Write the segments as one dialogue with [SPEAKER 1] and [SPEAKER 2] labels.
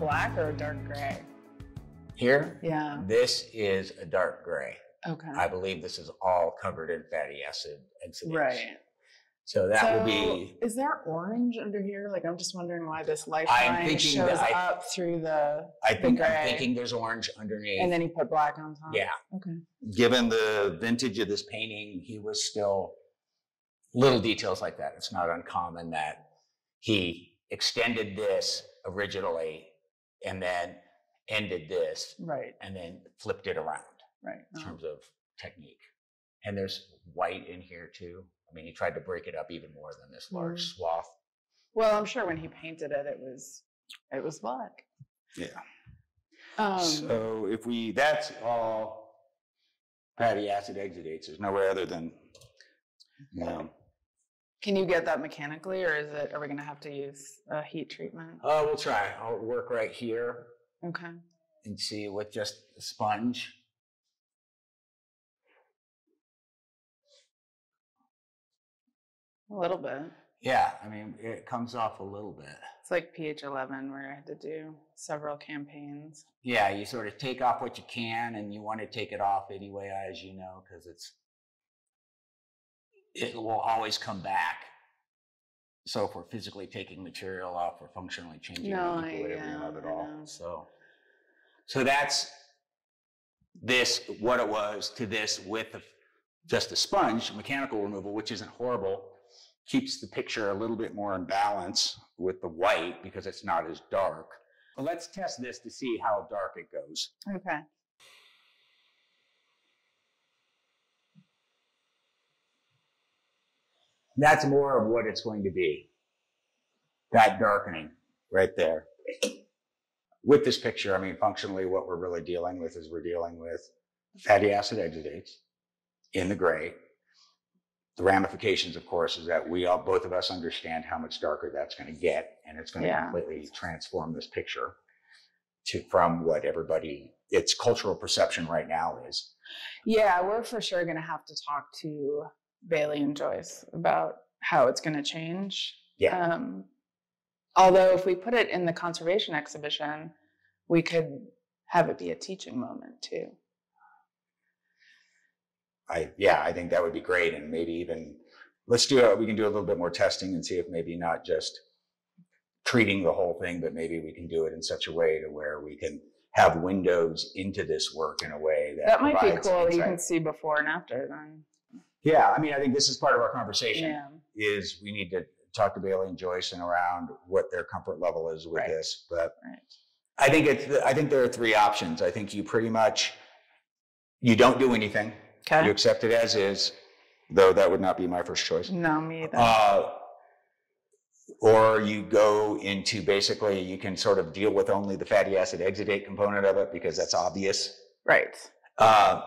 [SPEAKER 1] black or a dark gray?
[SPEAKER 2] Here,
[SPEAKER 1] Yeah.
[SPEAKER 2] this is a dark gray.
[SPEAKER 1] Okay.
[SPEAKER 2] I believe this is all covered in fatty acid exudates.
[SPEAKER 1] Right.
[SPEAKER 2] So that
[SPEAKER 1] so
[SPEAKER 2] would be
[SPEAKER 1] Is there orange under here? Like, I'm just wondering why this lifeline shows
[SPEAKER 2] I-
[SPEAKER 1] up through the,
[SPEAKER 2] I think
[SPEAKER 1] gray.
[SPEAKER 2] I'm thinking there's orange underneath.
[SPEAKER 1] and then he put black on top.
[SPEAKER 2] yeah.
[SPEAKER 1] Okay.
[SPEAKER 2] Given the vintage of this painting, he was still little details like that. It's not uncommon that he extended this originally and then ended this
[SPEAKER 1] Right.
[SPEAKER 2] and then flipped it around
[SPEAKER 1] Right.
[SPEAKER 2] in
[SPEAKER 1] Oh.
[SPEAKER 2] terms of technique. And there's white in here too. I mean, he tried to break it up even more than this large
[SPEAKER 1] Mm.
[SPEAKER 2] swath.
[SPEAKER 1] Well, I'm sure when he painted it, it was it was black.
[SPEAKER 2] Yeah.
[SPEAKER 1] Um,
[SPEAKER 2] so if we, that's all fatty acid exudates. There's no way other than, you know,
[SPEAKER 1] can you get that mechanically, or is it? Are we going to have to use a heat treatment?
[SPEAKER 2] Oh, we'll try. I'll work right here
[SPEAKER 1] Okay.
[SPEAKER 2] and see with just a sponge.
[SPEAKER 1] A little bit.
[SPEAKER 2] Yeah, I mean, it comes off a little bit.
[SPEAKER 1] It's like pH 11, where I had to do several campaigns.
[SPEAKER 2] Yeah, you sort of take off what you can, and you want to take it off anyway, as you know, because it's it will always come back. So if we're physically taking material off, we're functionally changing
[SPEAKER 1] No,
[SPEAKER 2] it,
[SPEAKER 1] I-
[SPEAKER 2] equal whatever
[SPEAKER 1] yeah,
[SPEAKER 2] of it all. So, so that's this what it was to this with the, just a sponge mechanical removal, which isn't horrible. Keeps the picture a little bit more in balance with the white because it's not as dark. But let's test this to see how dark it goes.
[SPEAKER 1] Okay.
[SPEAKER 2] That's more of what it's going to be. That darkening right there. With this picture, I mean, functionally, what we're really dealing with is we're dealing with fatty acid exudates in the gray. The ramifications, of course, is that we all, both of us understand how much darker that's going to get, and it's going to
[SPEAKER 1] Yeah.
[SPEAKER 2] completely transform this picture to from what everybody its cultural perception right now is.
[SPEAKER 1] Yeah, we're for sure going to have to talk to Bailey and Joyce about how it's going to change.
[SPEAKER 2] Yeah.
[SPEAKER 1] Um, although, if we put it in the conservation exhibition, we could have it be a teaching moment too.
[SPEAKER 2] I yeah, I think that would be great, and maybe even let's do it. We can do a little bit more testing and see if maybe not just treating the whole thing, but maybe we can do it in such a way to where we can have windows into this work in a way that
[SPEAKER 1] That might be cool. You can see before and after then.
[SPEAKER 2] Yeah, I mean, I think this is part of our conversation.
[SPEAKER 1] Yeah.
[SPEAKER 2] Is we need to talk to Bailey and Joyce and around what their comfort level is with
[SPEAKER 1] Right.
[SPEAKER 2] this, but
[SPEAKER 1] Right.
[SPEAKER 2] I think it's. I think there are three options. I think you pretty much you don't do anything.
[SPEAKER 1] Okay.
[SPEAKER 2] You accept it as is, though that would not be my first choice.
[SPEAKER 1] No, me either.
[SPEAKER 2] Uh, or you go into basically, you can sort of deal with only the fatty acid exudate component of it because that's obvious.
[SPEAKER 1] right.
[SPEAKER 2] Uh,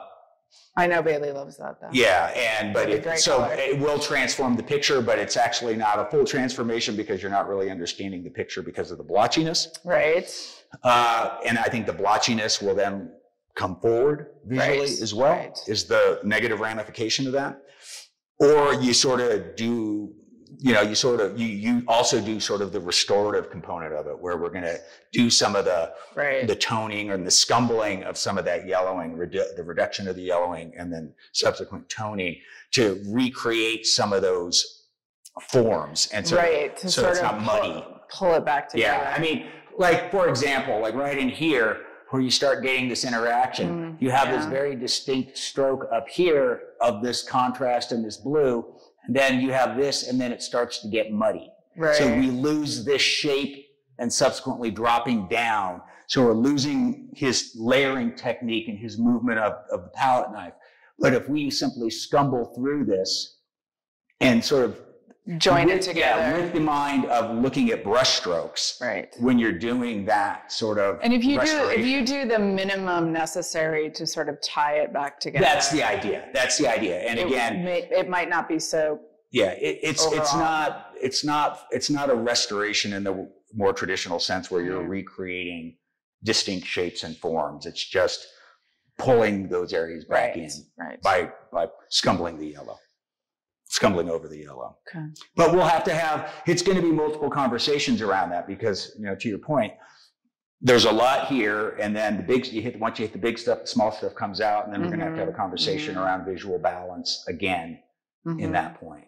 [SPEAKER 1] I know Bailey loves that though.
[SPEAKER 2] yeah, and but it, so
[SPEAKER 1] color.
[SPEAKER 2] it will transform the picture, but it's actually not a full transformation because you're not really understanding the picture because of the blotchiness.
[SPEAKER 1] Right.
[SPEAKER 2] Uh, and I think the blotchiness will then come forward visually
[SPEAKER 1] Right,
[SPEAKER 2] as well,
[SPEAKER 1] right.
[SPEAKER 2] is the negative ramification of that. Or you sort of do, you know, you sort of, you, you also do sort of the restorative component of it, where we're going to do some of the,
[SPEAKER 1] Right.
[SPEAKER 2] the toning and the scumbling of some of that yellowing, redu- the reduction of the yellowing, and then subsequent toning to recreate some of those forms. And so,
[SPEAKER 1] right. To
[SPEAKER 2] so
[SPEAKER 1] sort
[SPEAKER 2] it's
[SPEAKER 1] of
[SPEAKER 2] not muddy.
[SPEAKER 1] Pull, it back together.
[SPEAKER 2] Yeah, I mean, like for example, like right in here, where you start getting this interaction,
[SPEAKER 1] Mm,
[SPEAKER 2] you have this very distinct stroke up here of this contrast and this blue, then you have this, and then it starts to get muddy.
[SPEAKER 1] right.
[SPEAKER 2] So we lose this shape and subsequently dropping down. So we're losing his layering technique and his movement of, of the palette knife. But if we simply scumble through this and sort of
[SPEAKER 1] Join it together.
[SPEAKER 2] yeah, with the mind of looking at brush strokes
[SPEAKER 1] right.
[SPEAKER 2] when you're doing that sort of
[SPEAKER 1] And if you do, if you do the minimum necessary to sort of tie it back together,
[SPEAKER 2] that's the idea that's the idea and
[SPEAKER 1] it
[SPEAKER 2] again
[SPEAKER 1] may, it might not be so.
[SPEAKER 2] yeah it, it's it's not it's not it's not a restoration in the more traditional sense where you're recreating distinct shapes and forms it's just pulling those areas back
[SPEAKER 1] Right.
[SPEAKER 2] in
[SPEAKER 1] Right.
[SPEAKER 2] by by scumbling the yellow scumbling over the yellow
[SPEAKER 1] Okay.
[SPEAKER 2] but we'll have to have it's going to be multiple conversations around that because you know to your point there's a lot here, and then the big you hit once you hit the big stuff, the small stuff comes out, and then we're going to have to have a
[SPEAKER 1] Mhm.
[SPEAKER 2] conversation
[SPEAKER 1] Mhm.
[SPEAKER 2] around visual balance again in
[SPEAKER 1] Mhm.
[SPEAKER 2] that point.